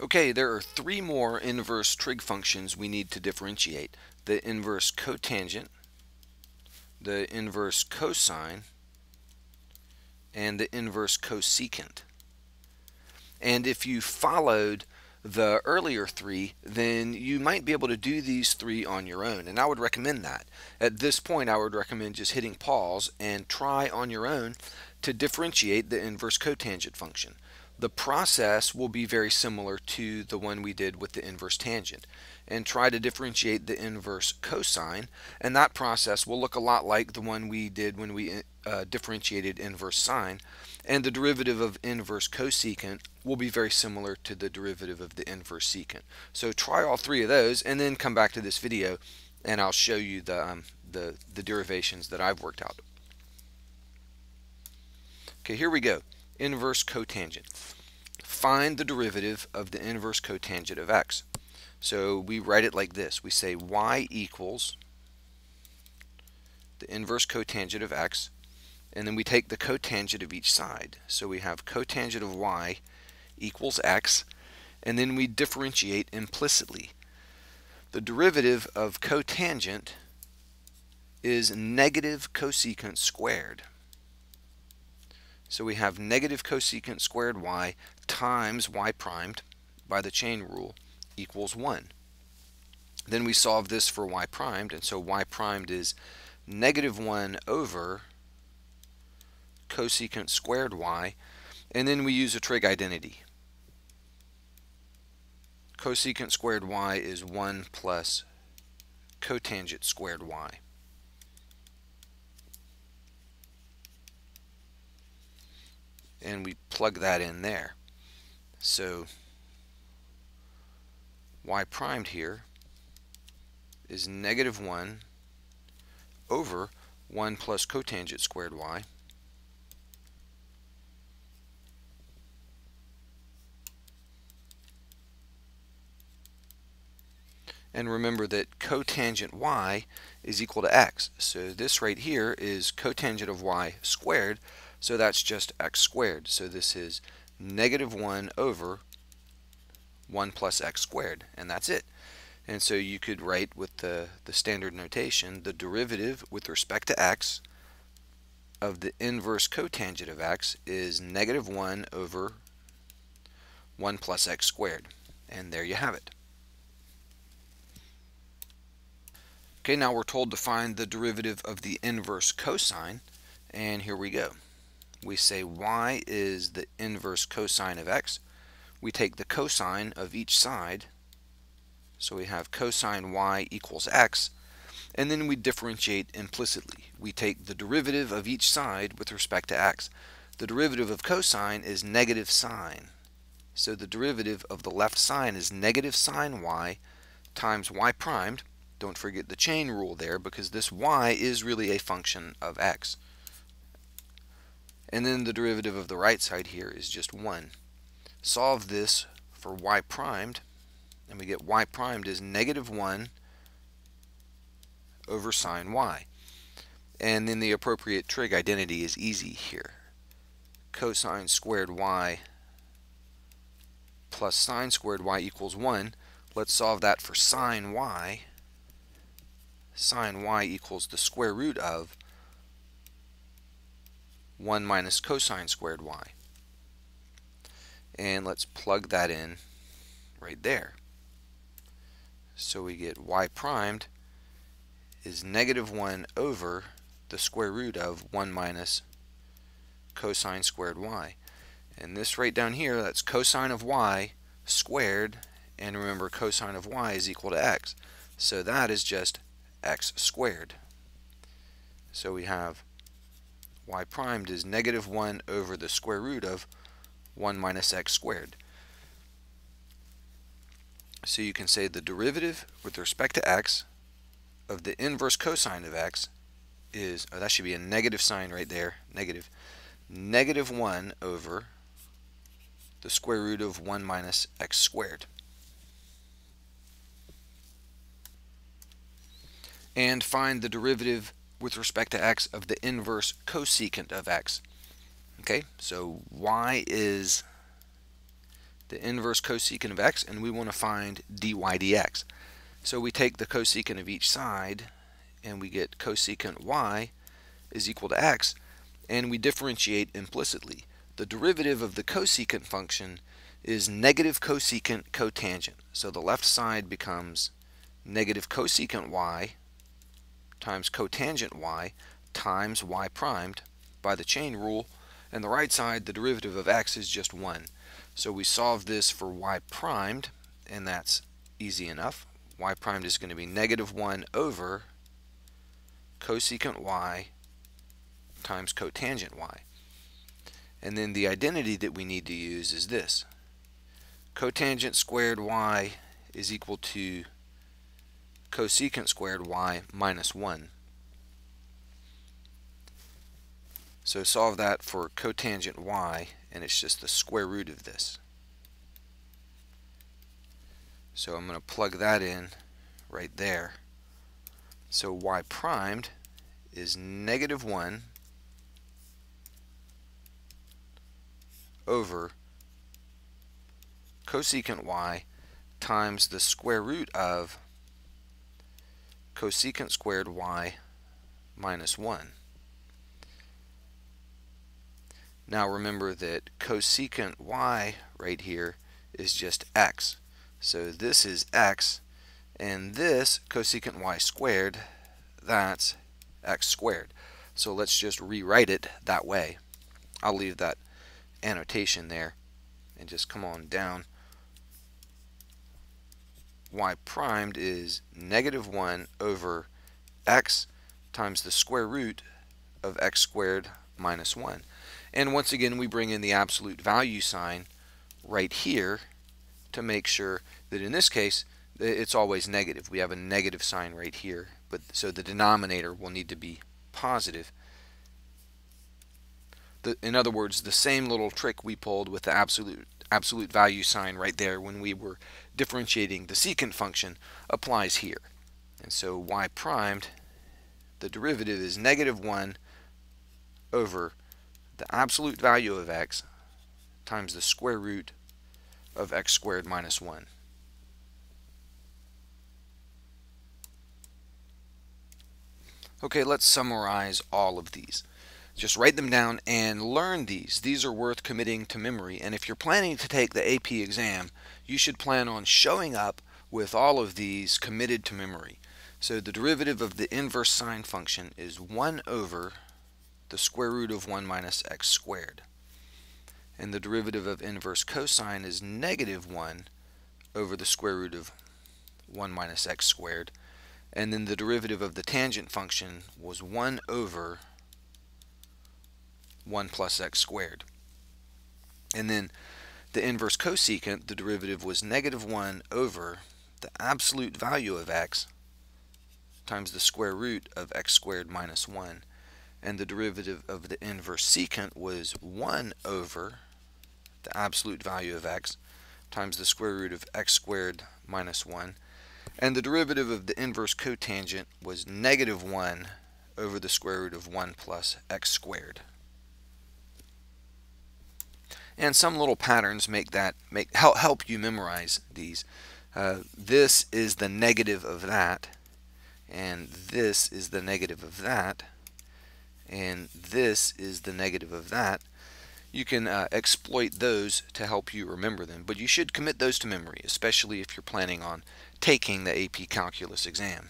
Okay, there are three more inverse trig functions we need to differentiate. The inverse cotangent, the inverse cosine, and the inverse cosecant. And if you followed the earlier three, then you might be able to do these three on your own. And I would recommend that. At this point, I would recommend just hitting pause and try on your own to differentiate the inverse cotangent function. The process will be very similar to the one we did with the inverse tangent and try to differentiate the inverse cosine and that process will look a lot like the one we did when we uh, differentiated inverse sine and the derivative of inverse cosecant will be very similar to the derivative of the inverse secant. So try all three of those and then come back to this video and I'll show you the, um, the, the derivations that I've worked out. Okay, here we go inverse cotangent. Find the derivative of the inverse cotangent of x. So we write it like this. We say y equals the inverse cotangent of x, and then we take the cotangent of each side. So we have cotangent of y equals x, and then we differentiate implicitly. The derivative of cotangent is negative cosecant squared. So we have negative cosecant squared y times y primed by the chain rule equals 1. Then we solve this for y primed, and so y primed is negative 1 over cosecant squared y, and then we use a trig identity. Cosecant squared y is 1 plus cotangent squared y. and we plug that in there. So y primed here is negative 1 over 1 plus cotangent squared y And remember that cotangent y is equal to x. So this right here is cotangent of y squared. So that's just x squared. So this is negative 1 over 1 plus x squared. And that's it. And so you could write with the, the standard notation the derivative with respect to x of the inverse cotangent of x is negative 1 over 1 plus x squared. And there you have it. Okay, now we're told to find the derivative of the inverse cosine, and here we go we say y is the inverse cosine of x. We take the cosine of each side, so we have cosine y equals x, and then we differentiate implicitly. We take the derivative of each side with respect to x. The derivative of cosine is negative sine. So the derivative of the left side is negative sine y times y primed. Don't forget the chain rule there because this y is really a function of x. And then the derivative of the right side here is just 1. Solve this for y primed, and we get y primed is negative 1 over sine y. And then the appropriate trig identity is easy here. Cosine squared y plus sine squared y equals 1. Let's solve that for sine y. Sine y equals the square root of 1 minus cosine squared y. And let's plug that in right there. So we get y primed is negative 1 over the square root of 1 minus cosine squared y. And this right down here, that's cosine of y squared, and remember cosine of y is equal to x. So that is just x squared. So we have y primed is negative 1 over the square root of 1 minus x squared. So you can say the derivative with respect to x of the inverse cosine of x is, oh, that should be a negative sign right there, negative, negative 1 over the square root of 1 minus x squared. And find the derivative with respect to x of the inverse cosecant of x. Okay, so y is the inverse cosecant of x, and we want to find dy dx. So we take the cosecant of each side, and we get cosecant y is equal to x, and we differentiate implicitly. The derivative of the cosecant function is negative cosecant cotangent. So the left side becomes negative cosecant y times cotangent y times y primed by the chain rule and the right side the derivative of x is just 1 so we solve this for y primed and that's easy enough. Y primed is going to be negative 1 over cosecant y times cotangent y. And then the identity that we need to use is this. Cotangent squared y is equal to cosecant squared y minus 1. So solve that for cotangent y, and it's just the square root of this. So I'm going to plug that in right there. So y primed is negative 1 over cosecant y times the square root of cosecant squared y minus 1. Now remember that cosecant y right here is just x. So this is x, and this cosecant y squared, that's x squared. So let's just rewrite it that way. I'll leave that annotation there and just come on down y primed is negative 1 over x times the square root of x squared minus 1. And once again, we bring in the absolute value sign right here to make sure that in this case, it's always negative. We have a negative sign right here, but so the denominator will need to be positive. The, in other words, the same little trick we pulled with the absolute absolute value sign right there when we were differentiating the secant function applies here. And so y primed, the derivative is negative 1 over the absolute value of x times the square root of x squared minus 1. Okay, let's summarize all of these. Just write them down and learn these. These are worth committing to memory. And if you're planning to take the AP exam, you should plan on showing up with all of these committed to memory. So the derivative of the inverse sine function is 1 over the square root of 1 minus x squared. And the derivative of inverse cosine is negative 1 over the square root of 1 minus x squared. And then the derivative of the tangent function was 1 over 1 plus x squared. And then the inverse cosecant, the derivative was negative 1 over the absolute value of x times the square root of x squared minus 1. And the derivative of the inverse secant was 1 over the absolute value of x times the square root of x squared minus 1. And the derivative of the inverse cotangent was negative 1 over the square root of 1 plus x squared and some little patterns make that make help help you memorize these. Uh, this is the negative of that, and this is the negative of that, and this is the negative of that. You can uh, exploit those to help you remember them, but you should commit those to memory, especially if you're planning on taking the AP Calculus exam.